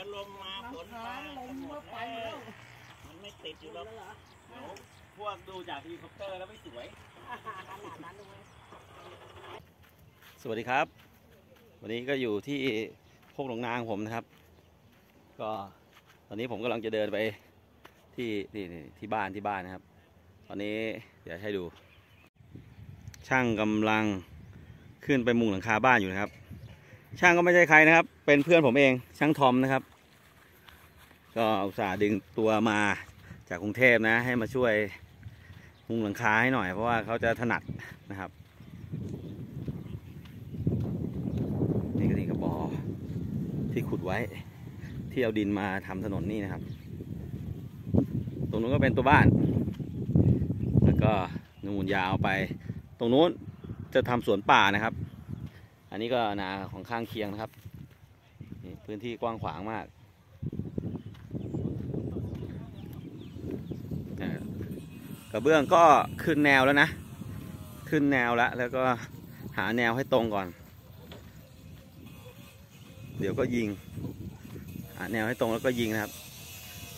ดี๋ยวลมมาฝนมาลมมาไปแล้วมันไม่ติดอยู่แล้วเหรอเดี๋ยวพวกดูจากเฮลิคอปเตอร์แล้วไม่สวยสวัสดีครับ วันนี้ก็อยู่ที่โคกหลงนางผมนะครับ ก็ตอนนี้ผมกำลังจะเดินไปที่ที่นี่ที่บ้านที่บ้านนะครับ ตอนนี้เดี๋ยวให้ดู ช่างกำลังขึ้นไปมุงหลังคาบ้านอยู่นะครับ ช่างก็ไม่ใช่ใครนะครับ เป็นเพื่อนผมเองช่างทอมนะครับ ก็อุตส่าห์ดึงตัวมาจากกรุงเทพนะ ให้มาช่วยมุงหลังคาให้หน่อย เพราะว่าเขาจะถนัดนะครับ นี่ก็นี่กระบอที่ขุดไว้ ที่เอาดินมาทำถนนนี่นะครับ ตรงนู้นก็เป็นตัวบ้าน แล้วก็นูนยาวไป ตรงนู้นจะทำสวนป่านะครับ อันนี้ก็นาของข้างเคียงนะครับนี่พื้นที่กว้างขวางมากกระเบื้องก็ขึ้นแนวแล้วนะ ขึ้นแนวแล้วแล้วก็หาแนวให้ตรงก่อน เดี๋ยวก็ยิง หาแนวให้ตรงแล้วก็ยิงนะครับ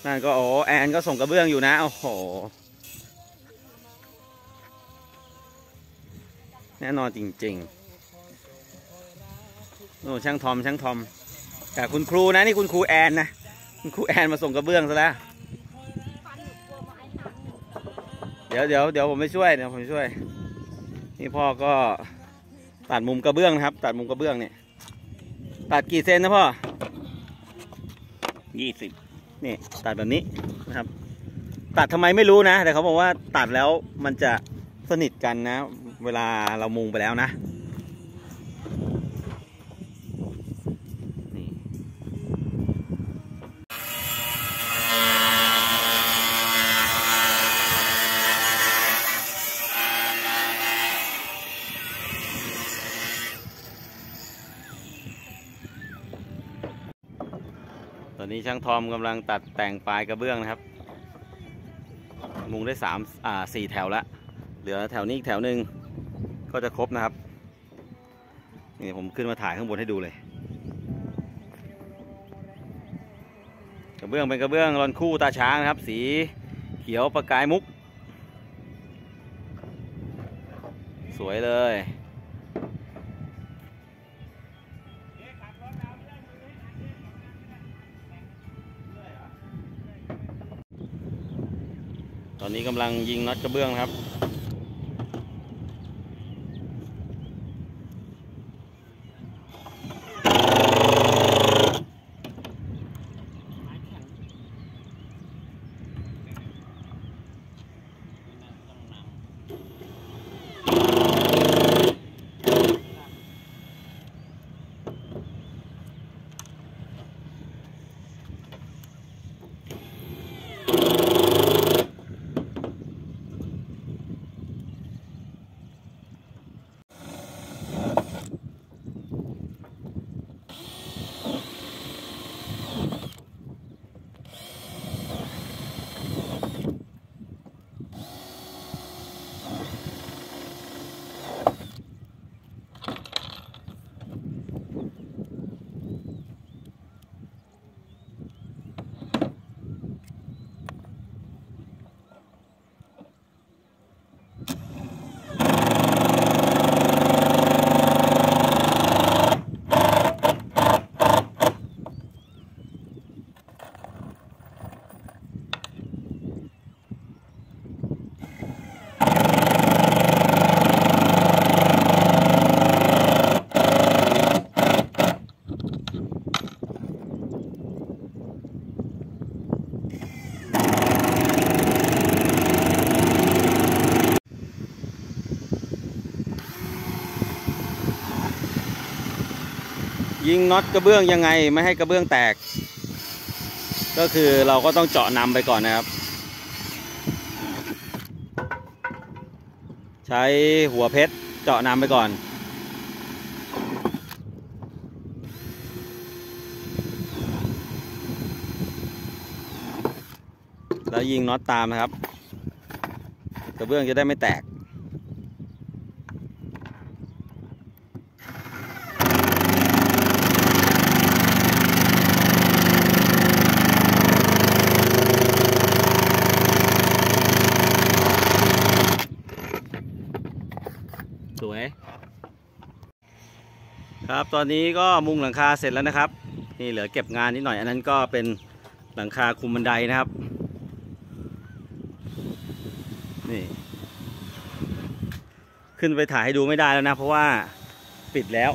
นั่นก็โอ้แอนก็ส่งกระเบื้องอยู่นะโอ้โห แน่นอนจริง ๆ โอ้ช่างทอมช่างทอมแต่คุณครูนะนี่คุณครูแอนนะคุณครูแอนมาส่งกระเบื้องซะแล้วเดี๋ยวเดี๋ยวเดี๋ยวผมไปช่วยเดี๋ยวผมช่วย นี่พ่อก็ตัดมุมกระเบื้องนะครับ ตัดมุมกระเบื้องเนี่ยตัดกี่เซนนะพ่อยี่สิบนี่ตัดแบบนี้นะครับ ตัดทำไมไม่รู้นะ แต่เขาบอกว่าตัดแล้วมันจะสนิทกันนะ เวลาเรามุงไปแล้วนะ นี้ช่างทอมกำลังตัดแต่งปลายกระเบื้องนะครับ มุงได้สามอ่าสี่แถวละเหลือแถวนี้อีกแถวหนึ่งก็จะครบนะครับนี่ผมขึ้นมาถ่ายข้างบนให้ดูเลย กระเบื้องเป็นกระเบื้องรอนคู่ตาช้างนะครับ สีเขียวประกายมุก สวยเลย ตอนนี้กำลังยิงน็อตกระเบื้องครับ ยิงน็อตกระเบื้องยังไงไม่ให้กระเบื้องแตก ก็คือเราก็ต้องเจาะนำไปก่อนนะครับ ใช้หัวเพชรเจาะนำไปก่อน แล้วยิงน็อตตามนะครับ กระเบื้องจะได้ไม่แตก สวย ครับตอนนี้ก็มุงหลังคาเสร็จแล้วนะครับ นี่เหลือเก็บงานนิดหน่อย อันนั้นก็เป็นหลังคาคุมบันไดนะครับ นี่ ขึ้นไปถ่ายให้ดูไม่ได้แล้วนะ เพราะว่าปิดแล้ว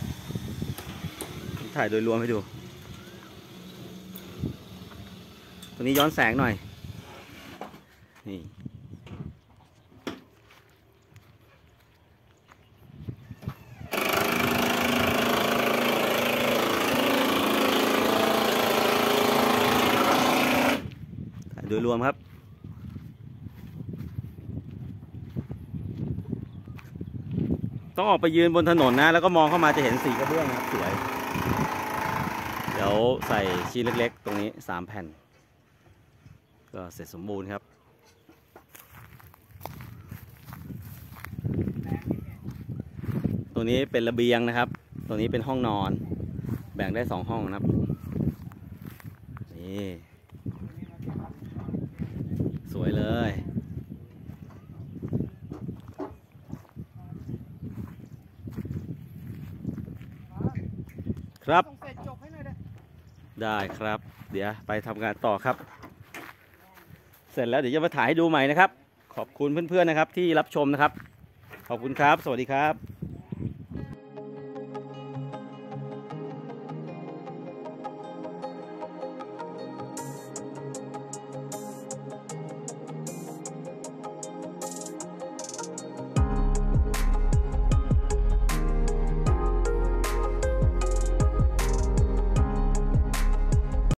ถ่ายโดยรวมให้ดู ตรงนี้ย้อนแสงหน่อย นี่ ยรวมครับ ต้องออกไปยืนบนถนนนะ แล้วก็มองเข้ามาจะเห็นสีกระเบื้องนะครับสวย เดี๋ยวใส่ชิ้นเล็ก ๆ ตรงนี้สามแผ่น ก็เสร็จสมบูรณ์ครับตรงนี้เป็นระเบียงนะครับ ตรงนี้เป็นห้องนอน แบ่งได้สองห้องนะครับ นี่ วยเลย ครับต้องเสร็จจบให้หน่อยเด้อได้ครับ เดี๋ยวไปทำงานต่อครับ เสร็จแล้วเดี๋ยวจะมาถ่ายให้ดูใหม่นะครับ ขอบคุณเพื่อนๆนะครับที่รับชมนะครับ ขอบคุณครับ สวัสดีครับ